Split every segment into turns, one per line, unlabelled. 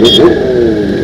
Whoa.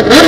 Yeah.